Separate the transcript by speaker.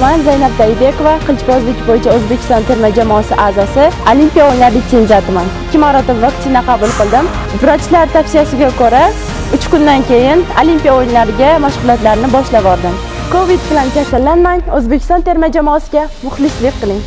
Speaker 1: Man Zaynab Daybekova, qilichbozlik bo'yicha O'zbekiston terma jamoasi a'zosi, Olimpiya o'yinlari litsenziyatiman. ikki marotaba vaksina qabul qildim. Vrachlar tavsiyasiga ko'ra, 3 kundan keyin Olimpiya o'yinlariga mashg'ulotlarni boshlab bordim. Covid bilan kasallanmang, O'zbekiston terma jamoasiga muxlislik qiling.